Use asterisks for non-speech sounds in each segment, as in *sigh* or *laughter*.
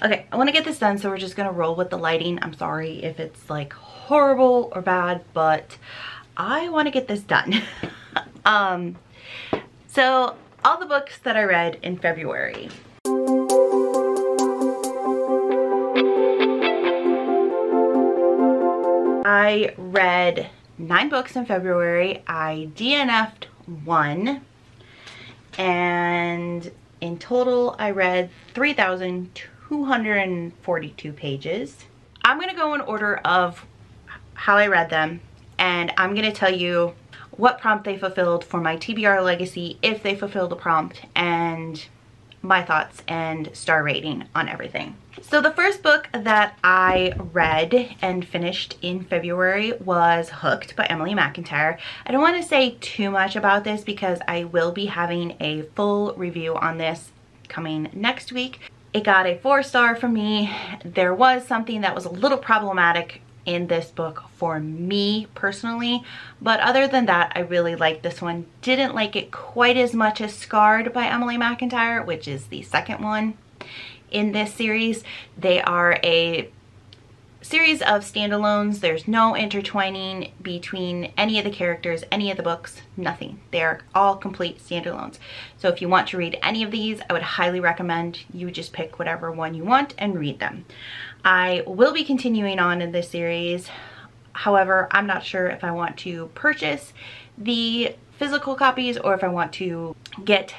Okay, I want to get this done, so we're just to roll with the lighting. I'm sorry if it's like horrible or bad, but I want to get this done. *laughs* um, so all the books that I read in February. I read nine books in February. I DNF'd one. And in total, I read 3,242 pages. I'm to go in order of how I read them. And I'm to tell you what prompt they fulfilled for my TBR legacy, if they fulfilled the prompt, and my thoughts and star rating on everything. So the first book that I read and finished in February was Hooked by Emily McIntire. I don't want to say too much about this because I will be having a full review on this coming next week. It got a four star from me. There was something that was a little problematic in this book for me personally. But other than that, I really liked this one. Didn't like it quite as much as Scarred by Emily McIntire, which is the second one in this series. They are a series of standalones. There's no intertwining between any of the characters, any of the books, nothing. They're all complete standalones. So if you want to read any of these, I would highly recommend you just pick whatever one you want and read them. I will be continuing on in this series. However, I'm not sure if I want to purchase the physical copies or if I want to get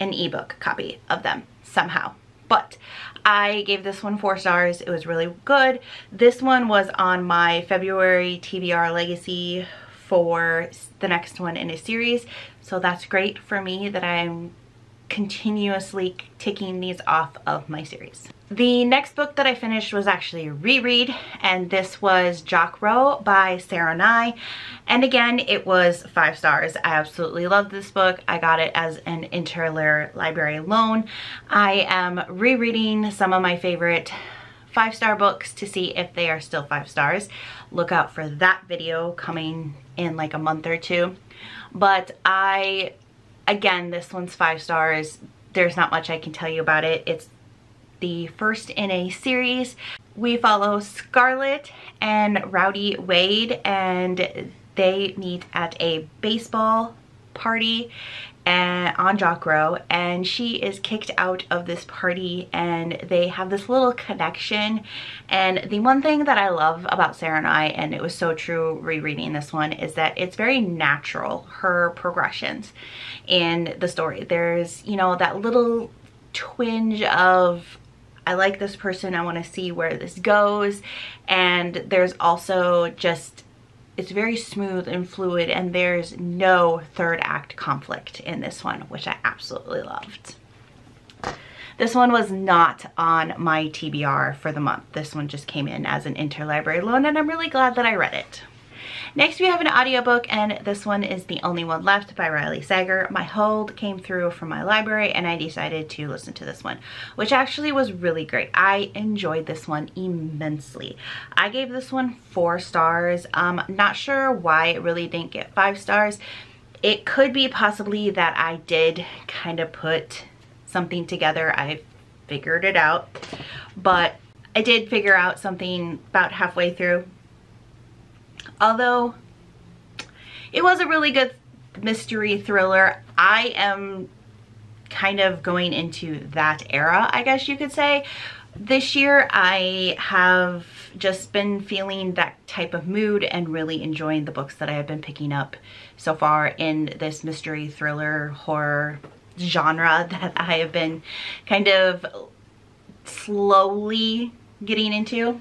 an ebook copy of them somehow. But I gave this one four stars. It was really good. This one was on my February TBR legacy for the next one in a series. So that's great for me that I'm continuously ticking these off of my series. The next book that I finished was actually a reread and this was Jacques by Sara Ney and again it was five stars. I absolutely love this book. I got it as an interlibrary loan. I am rereading some of my favorite five-star books to see if they are still five stars. Look out for that video coming in like a month or two. But I Again, this one's five stars. There's not much I can tell you about it. It's the first in a series. We follow Scarlett and Rowdy Wade and they meet at a baseball party and on Jock Row and she is kicked out of this party and they have this little connection. And the one thing that I love about Sarah and I and it was so true rereading this one is that it's very natural her progressions in the story. There's you know that little twinge of I like this person I want to see where this goes and there's also just it's very smooth and fluid and there's no third act conflict in this one, which I absolutely loved. This one was not on my TBR for the month. This one just came in as an interlibrary loan and I'm really glad that I read it. Next we have an audiobook and this one is The Only One Left by Riley Sager. My hold came through from my library and I decided to listen to this one, which actually was really great. I enjoyed this one immensely. I gave this one four stars. Um, not sure why it really didn't get five stars. It could be possibly that I did kind of put something together. I figured it out, but I did figure out something about halfway through Although it was a really good mystery thriller, I am kind of going into that era, I guess you could say. This year I have just been feeling that type of mood and really enjoying the books that I have been picking up so far in this mystery thriller horror genre *laughs* that I have been kind of slowly getting into.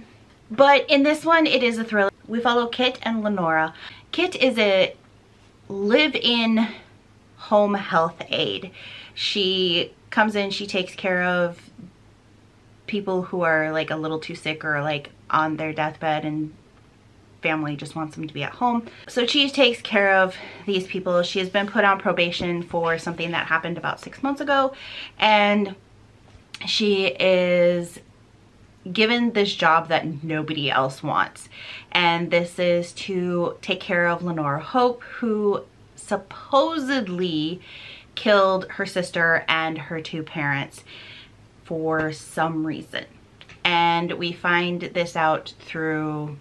But in this one, it is a thriller. We follow Kit and Lenora. Kit is a live-in home health aide. She comes in, she takes care of people who are like a little too sick or like on their deathbed and family just wants them to be at home. So she takes care of these people. She has been put on probation for something that happened about six months ago and she is given this job that nobody else wants. And this is to take care of Lenora Hope, who supposedly killed her sister and her two parents for some reason. and we find this out through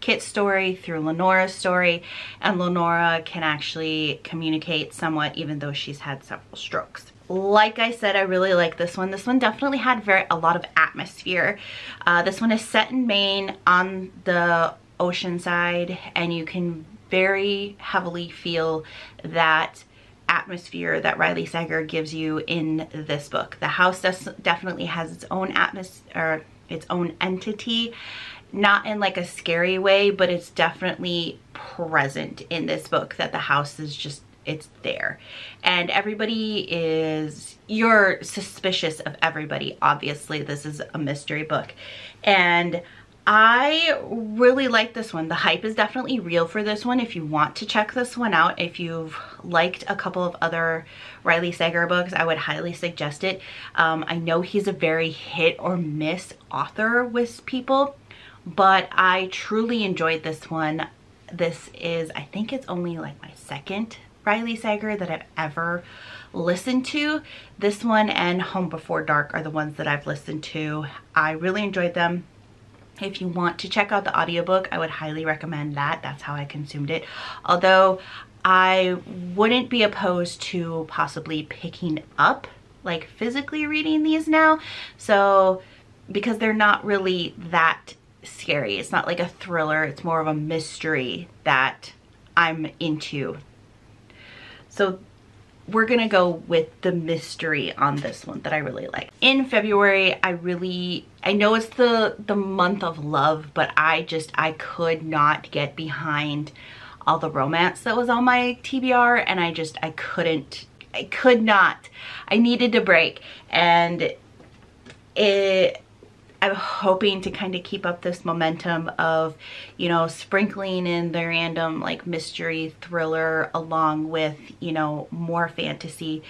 Kit's story, through Lenora's story, and Lenora can actually communicate somewhat even though she's had several strokes. Like I said, I really like this one. This one definitely had very a lot of atmosphere. Uh, this one is set in Maine on the ocean side and you can very heavily feel that atmosphere that Riley Sager gives you in this book. The house definitely has its own atmosphere, its own entity, not in like a scary way, but it's definitely present in this book that the house is just it's there and everybody is you're suspicious of everybody obviously this is a mystery book and I really like this one. The hype is definitely real for this one. If you want to check this one out, if you've liked a couple of other Riley Sager books, I would highly suggest it. Um, I know he's a very hit or miss author with people, but I truly enjoyed this one. This is, I think it's only like my second Riley Sager that I've ever listened to. This one and Home Before Dark are the ones that I've listened to. I really enjoyed them. If you want to check out the audiobook, I would highly recommend that. That's how I consumed it. Although I wouldn't be opposed to possibly picking up, like physically reading these now. So, because they're not really that scary. It's not like a thriller. It's more of a mystery that I'm into. So we're gonna go with the mystery on this one that I really like. In February, I really, I know it's the, the month of love, but I just, I could not get behind all the romance that was on my TBR and I just, I couldn't, I could not. I needed to break and it, I'm hoping to kind of keep up this momentum of, you know, sprinkling in the random like mystery thriller along with, you know, more fantasy.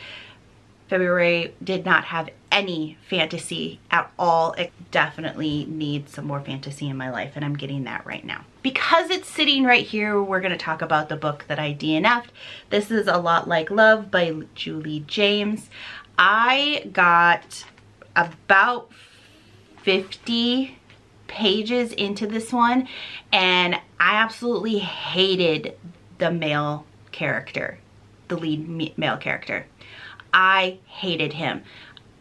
February did not have any fantasy at all. It definitely needs some more fantasy in my life and I'm getting that right now. Because it's sitting right here, we're going to talk about the book that I DNF'd. This is A Lot Like Love by Julie James. I got about 50 pages into this one and I absolutely hated the male character, the lead male character. I hated him.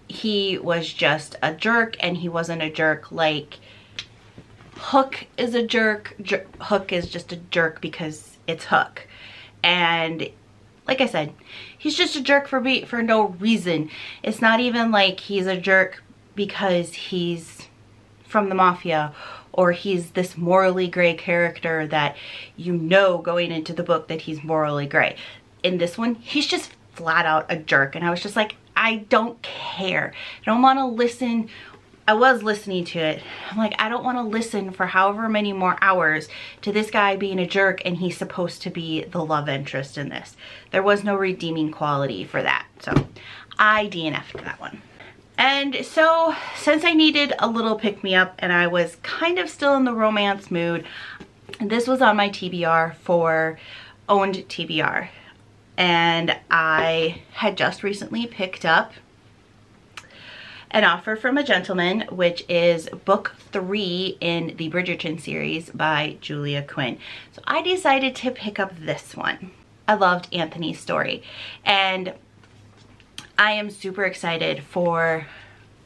He was just a jerk and he wasn't a jerk like Hook is a jerk. Jer Hook is just a jerk because it's Hook. And like I said, he's just a jerk for me for no reason. It's not even like he's a jerk because he's from the mafia or he's this morally gray character that you know going into the book that he's morally gray. In this one, he's just flat out a jerk. And I was just like, I don't care. I don't want to listen. I was listening to it. I'm like, I don't want to listen for however many more hours to this guy being a jerk and he's supposed to be the love interest in this. There was no redeeming quality for that. So I DNF'd that one. And so since I needed a little pick-me-up and I was kind of still in the romance mood, this was on my TBR for owned TBR. And I had just recently picked up an offer from a gentleman, which is book three in the Bridgerton series by Julia Quinn. So I decided to pick up this one. I loved Anthony's story. And I am super excited for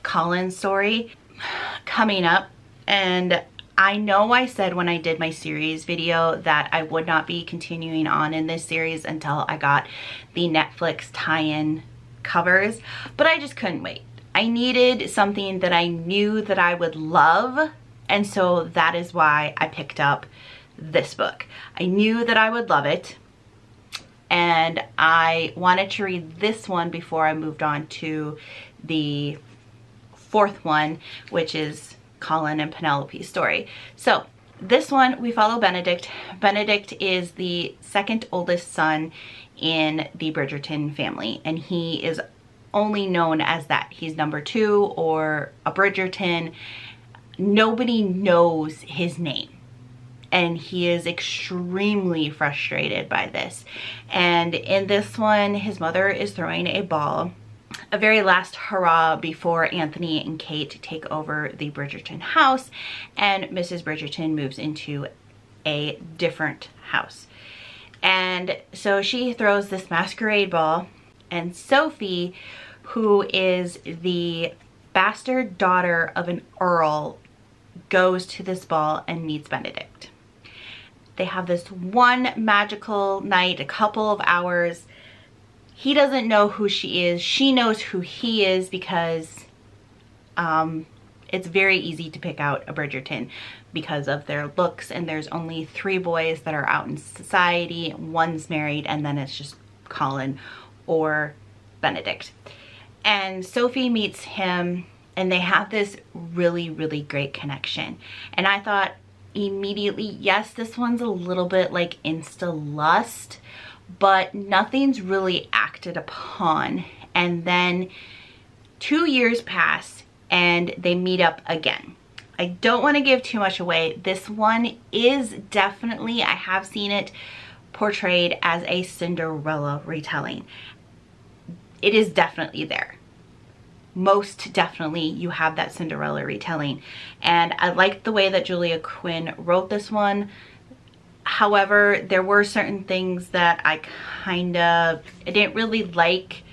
Colin's story coming up and I know I said when I did my series video that I would not be continuing on in this series until I got the Netflix tie-in covers, but I just couldn't wait. I needed something that I knew that I would love, and so that is why I picked up this book. I knew that I would love it, and I wanted to read this one before I moved on to the fourth one, which is Colin and Penelope's story. So this one, we follow Benedict. Benedict is the second oldest son in the Bridgerton family, and he is only known as that. He's number two or a Bridgerton. Nobody knows his name and he is extremely frustrated by this. And in this one, his mother is throwing a ball a very last hurrah before Anthony and Kate take over the Bridgerton house and Mrs. Bridgerton moves into a different house. And so she throws this masquerade ball and Sophie, who is the bastard daughter of an earl, goes to this ball and meets Benedict. They have this one magical night, a couple of hours. He doesn't know who she is. She knows who he is because um, it's very easy to pick out a Bridgerton because of their looks and there's only three boys that are out in society. One's married and then it's just Colin or Benedict. And Sophie meets him and they have this really, really great connection. And I thought immediately, yes, this one's a little bit like insta lust, but nothing's really acted upon. And then two years pass and they meet up again. I don't want to give too much away. This one is definitely, I have seen it portrayed as a Cinderella retelling. It is definitely there most definitely you have that Cinderella retelling. And I liked the way that Julia Quinn wrote this one. However, there were certain things that I kind of I didn't really like,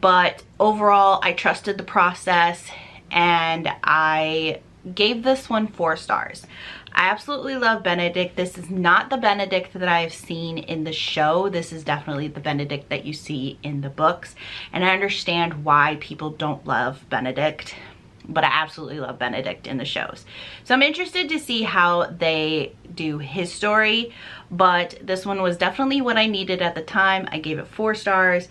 but overall I trusted the process and I gave this one four stars. I absolutely love Benedict. This is not the Benedict that I've seen in the show. This is definitely the Benedict that you see in the books. And I understand why people don't love Benedict, but I absolutely love Benedict in the shows. So I'm interested to see how they do his story, but this one was definitely what I needed at the time. I gave it four stars.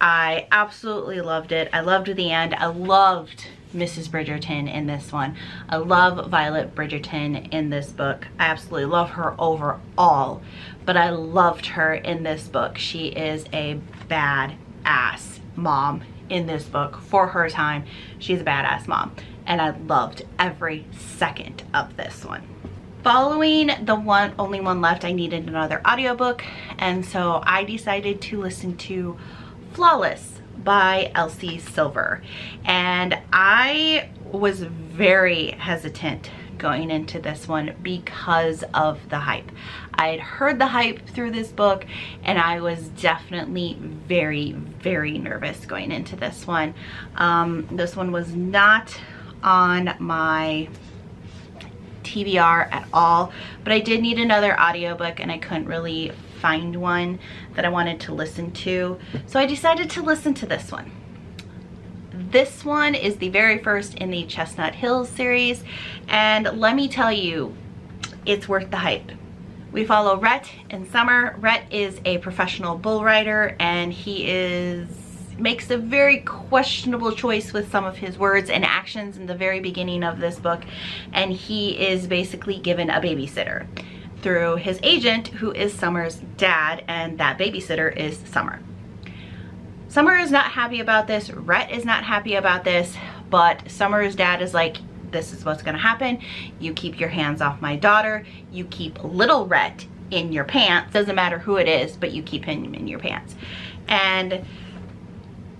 I absolutely loved it. I loved the end. I loved Mrs. Bridgerton in this one. I love Violet Bridgerton in this book. I absolutely love her overall, but I loved her in this book. She is a bad ass mom in this book for her time. She's a badass mom and I loved every second of this one. Following the one only one left, I needed another audiobook and so I decided to listen to Flawless by Elsie Silver. And I was very hesitant going into this one because of the hype. I had heard the hype through this book and I was definitely very, very nervous going into this one. Um, this one was not on my TBR at all, but I did need another audiobook and I couldn't really find one that I wanted to listen to. So I decided to listen to this one. This one is the very first in the Chestnut Hills series. And let me tell you, it's worth the hype. We follow Rhett in summer. Rhett is a professional bull rider and he is makes a very questionable choice with some of his words and actions in the very beginning of this book and he is basically given a babysitter through his agent who is Summer's dad and that babysitter is Summer. Summer is not happy about this, Rhett is not happy about this, but Summer's dad is like, this is what's gonna happen. You keep your hands off my daughter. You keep little Rhett in your pants. Doesn't matter who it is, but you keep him in your pants. And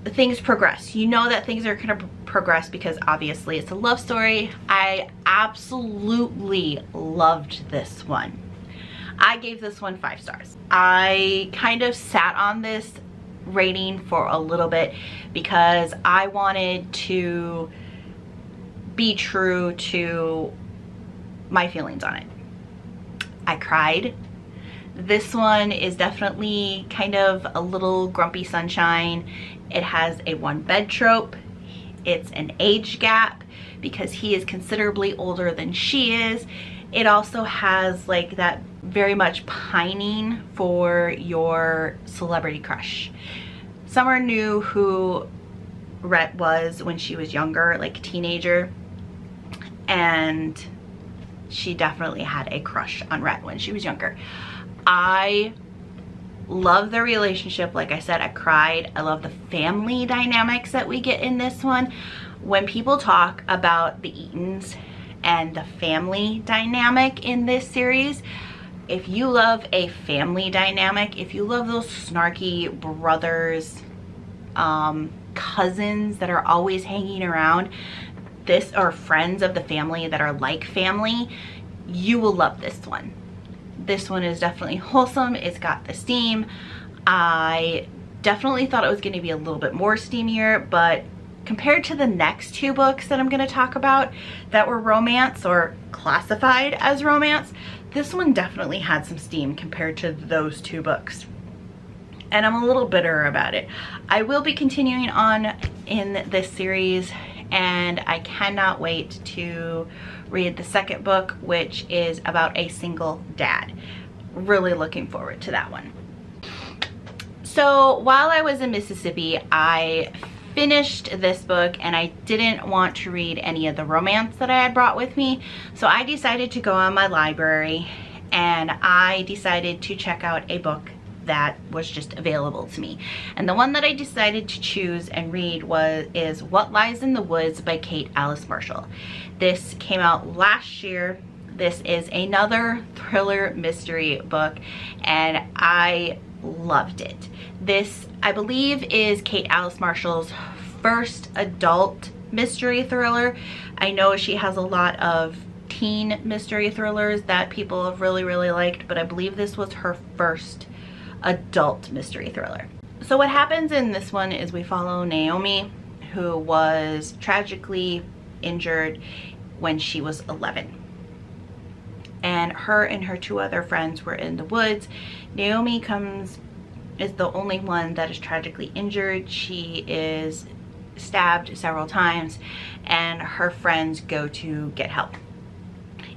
things progress. You know that things are gonna progress because obviously it's a love story. I absolutely loved this one. I gave this one five stars. I kind of sat on this rating for a little bit because I wanted to be true to my feelings on it. I cried. This one is definitely kind of a little grumpy sunshine. It has a one bed trope. It's an age gap because he is considerably older than she is. It also has like that very much pining for your celebrity crush. Summer knew who Rhett was when she was younger, like teenager, and she definitely had a crush on Rhett when she was younger. I love the relationship. Like I said, I cried. I love the family dynamics that we get in this one. When people talk about the Eatons and the family dynamic in this series, if you love a family dynamic, if you love those snarky brothers, um, cousins that are always hanging around, this or friends of the family that are like family, you will love this one. This one is definitely wholesome. It's got the steam. I definitely thought it was going to be a little bit more steamier, but compared to the next two books that I'm going to talk about that were romance or classified as romance, this one definitely had some steam compared to those two books. And I'm a little bitter about it. I will be continuing on in this series and I cannot wait to read the second book, which is about a single dad. Really looking forward to that one. So while I was in Mississippi, I finished this book and I didn't want to read any of the romance that I had brought with me. So I decided to go on my library and I decided to check out a book that was just available to me. And the one that I decided to choose and read was is What Lies in the Woods by Kate Alice Marshall. This came out last year. This is another thriller mystery book and I loved it. This, I believe, is Kate Alice Marshall's first adult mystery thriller. I know she has a lot of teen mystery thrillers that people have really, really liked, but I believe this was her first adult mystery thriller. So what happens in this one is we follow Naomi, who was tragically injured when she was 11 and her and her two other friends were in the woods. Naomi comes, is the only one that is tragically injured. She is stabbed several times and her friends go to get help.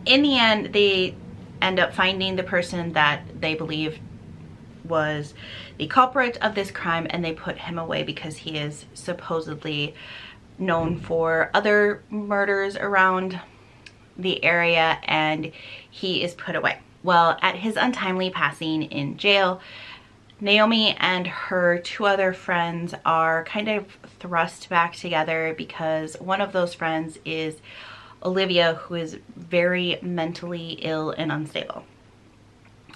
In the end, they end up finding the person that they believe was the culprit of this crime and they put him away because he is supposedly known for other murders around the area and he is put away. Well, at his untimely passing in jail, Naomi and her two other friends are kind of thrust back together because one of those friends is Olivia, who is very mentally ill and unstable.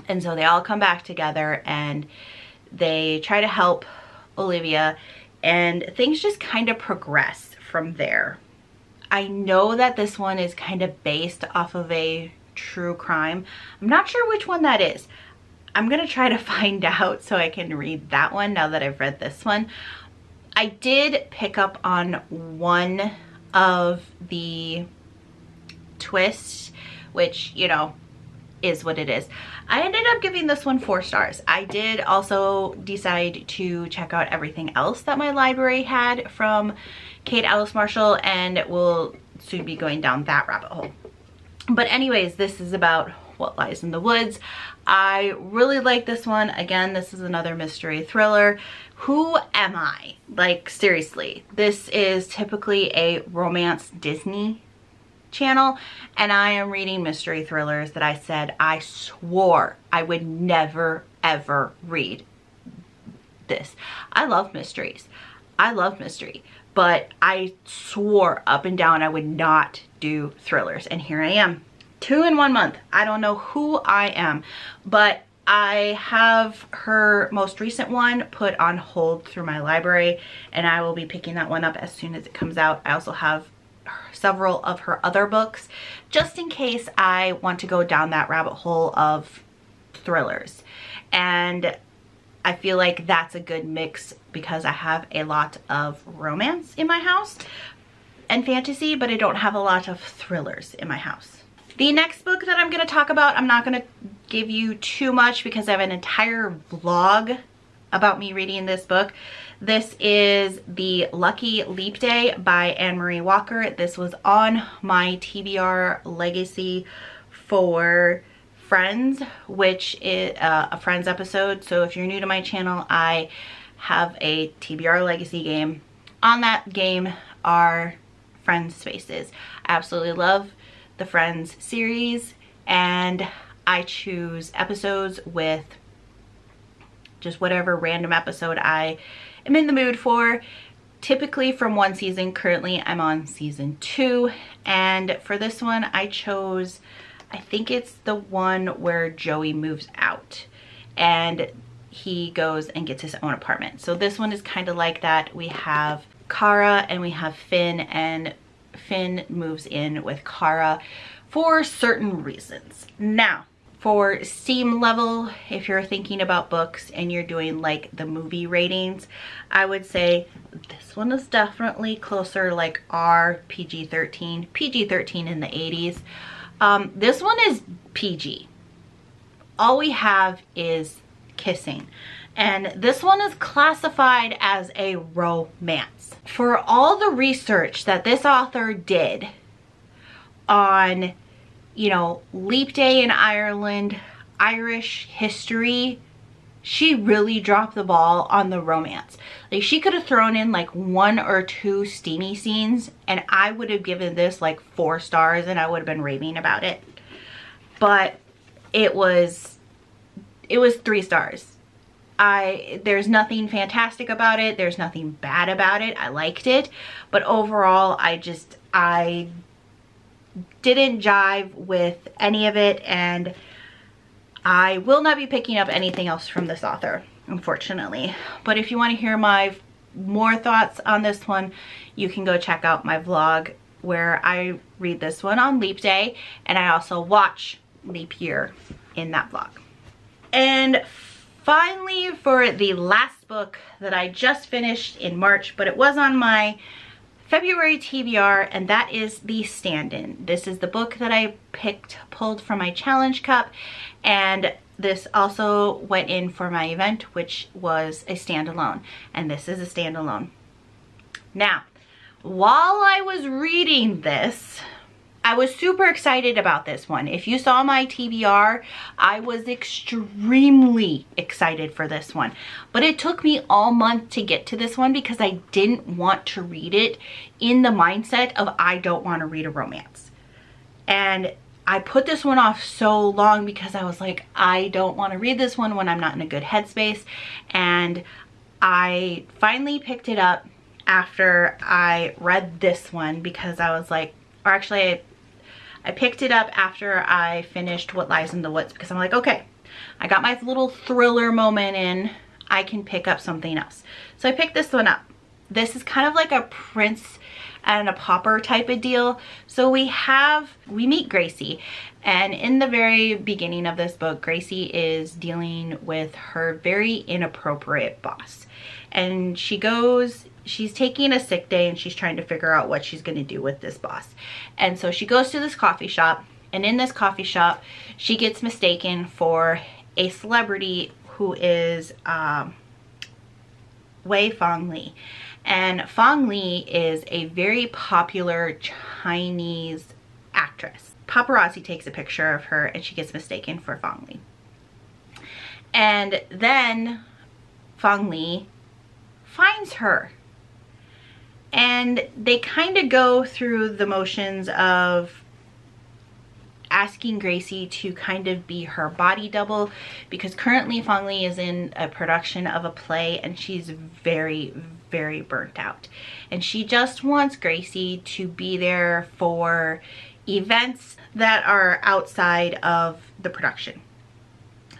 And so they all come back together and they try to help Olivia and things just kind of progress from there. I know that this one is kind of based off of a true crime. I'm not sure which one that is. I'm gonna try to *laughs* find out so I can read that one now that I've read this one. I did pick up on one of the twists, which, you know, is what it is. I ended up giving this one four stars. I did also decide to check out everything else that my library had from Kate Alice Marshall and we'll soon be going down that rabbit hole. But anyways, this is about what lies in the woods. I really like this one. Again, this is another mystery thriller. Who am I? Like, seriously, this is typically a romance Disney channel and I am reading mystery thrillers that I said I swore I would never ever read this. I love mysteries. I love mystery, but I swore up and down I would not do thrillers and here I am. Two in one month. I don't know who I am, but I have her most recent one put on hold through my library and I will be picking that one up as soon as it comes out. I also have several of her other books just in case I want to go down that rabbit hole of thrillers. And I feel like that's a good mix because I have a lot of romance in my house and fantasy, but I don't have a lot of thrillers in my house. The next book that I'm going to talk about, I'm not going to give you too much because I have an entire vlog about me reading this book. This is The Lucky Leap Day by Anne-Marie Walker. This was on my TBR legacy for Friends, which is uh, a Friends episode. So if you're new to my channel, I have a TBR legacy game. On that game are Friends spaces. I absolutely love the Friends series and I choose episodes with just whatever random episode I am in the mood for. Typically from one season currently i'm on season two and for this one i chose i think it's the one where joey moves out and he goes and gets his own apartment. So this one is kind of like that. We have Kara and we have Finn and Finn moves in with Kara for certain reasons. Now, for steam level, if you're thinking about books and you're doing like the movie ratings, I would say this one is definitely closer like R, PG-13, PG-13 in the 80s. Um, this one is PG. All we have is kissing. And this one is classified as a romance. For all the research that this author did on, you know, Leap Day in Ireland, Irish history, she really dropped the ball on the romance. Like she could have thrown in like one or two steamy scenes and I would have given this like four stars and I would have been raving about it. But it was, it was three stars. I, there's nothing fantastic about it. There's nothing bad about it. I liked it. But overall, I just, I didn't jive with any of it and I will not be picking up anything else from this author, unfortunately. But if you want to hear my more thoughts on this one, you can go check out my vlog where I read this one on Leap Day and I also watch Leap Year in that vlog. And finally, for the last book that I just finished in March, but it was on my February TBR, and that is The Stand-In. This is the book that I picked, pulled from my challenge cup, and this also went in for my event, which was a standalone, and this is a standalone. Now, while I was reading this, I was super excited about this one. If you saw my TBR, I was extremely excited for this one. But it took me all month to get to this one because I didn't want to read it in the mindset of I don't want to read a romance. And I put this one off so long because I was like, I don't want to read this one when I'm not in a good headspace. And I finally picked it up after I read this one because I was like, or actually I I picked it up after I finished What Lies in the Woods because I'm like, okay, I got my little thriller moment in. I can pick up something else. So I picked this one up. This is kind of like a prince and a pauper type of deal. So we have, we meet Gracie and in the very beginning of this book, Gracie is dealing with her very inappropriate boss. And she goes she's taking a sick day and she's trying to figure out what she's going to do with this boss. And so she goes to this coffee shop and in this coffee shop, she gets mistaken for a celebrity who is um, Wei Fang Li. And Fang Li is a very popular Chinese actress. Paparazzi takes a picture of her and she gets mistaken for Fang Li. And then Fang Li finds her and they kind of go through the motions of asking Gracie to kind of be her body double because currently Fang Li is in a production of a play and she's very, very burnt out. And she just wants Gracie to be there for events that are outside of the production.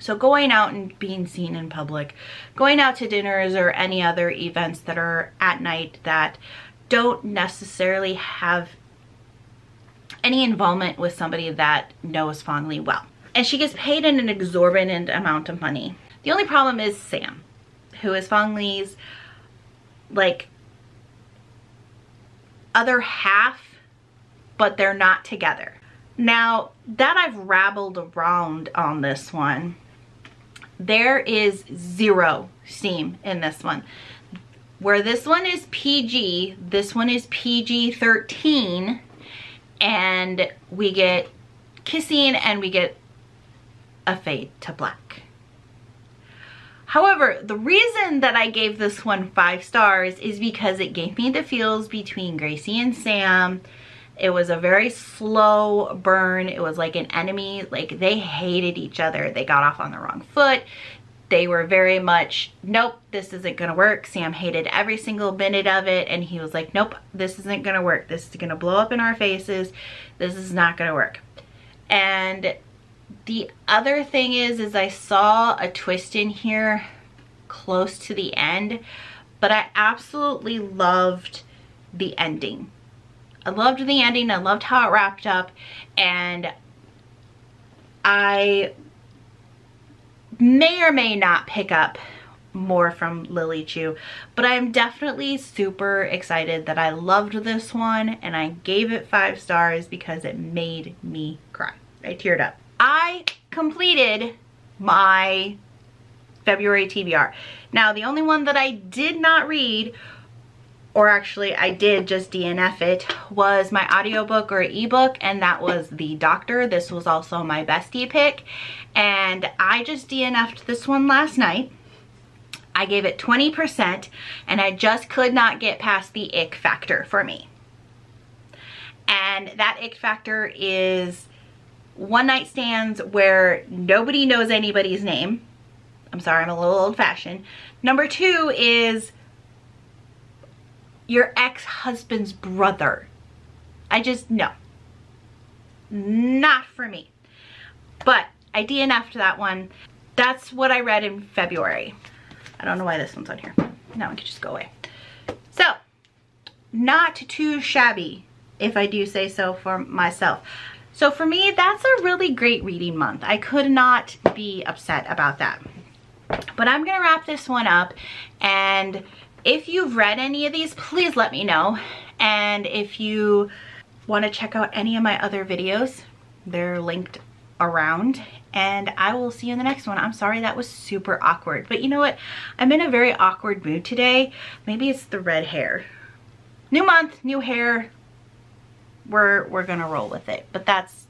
So going out and being seen in public, going out to dinners or any other events that are at night that don't necessarily have any involvement with somebody that knows Fang Li well. And she gets paid in an exorbitant amount of money. The only problem is Sam, who is Fang Li's like other half, but they're not together. Now that I've rabbled around on this one, there is zero steam in this one. Where this one is PG, this one is PG-13, and we get kissing and we get a fade to black. However, the reason that I gave this one five stars is because it gave me the feels between Gracie and Sam, it was a very slow burn. It was like an enemy, like they hated each other. They got off on the wrong foot. They were very much, nope, this isn't gonna work. Sam hated every single minute of it and he was like, nope, this isn't gonna work. This is gonna blow up in our faces. This is not gonna work. And the other thing is, is I saw a twist in here close to the end, but I absolutely loved the ending. I loved the ending. I loved how it wrapped up. And I may or may not pick up more from Lily Chu, but I'm definitely super excited that I loved this one and I gave it five stars because it made me cry. I teared up. I completed my February TBR. Now, the only one that I did not read or actually I did just DNF it, was my audiobook or ebook and that was The Doctor. This was also my bestie pick and I just DNF'd this one last night. I gave it 20% and I just could not get past the ick factor for me. And that ick factor is one night stands where nobody knows anybody's name. I'm sorry, I'm a little old fashioned. Number two is your ex-husband's brother. I just, no. Not for me. But I DNF'd that one. That's what I read in February. I don't know why this one's on here. That one could just go away. So, not too shabby, if I do say so for myself. So for me, that's a really great reading month. I could not be upset about that. But I'm gonna wrap this one up and if you've read any of these, please let me know. And if you want to check out any of my other videos, they're linked around. And I will see you in the next one. I'm sorry that was super awkward. But you know what? I'm in a very awkward mood today. Maybe it's the red hair. New month, new hair. We're, we're gonna roll with it. But that's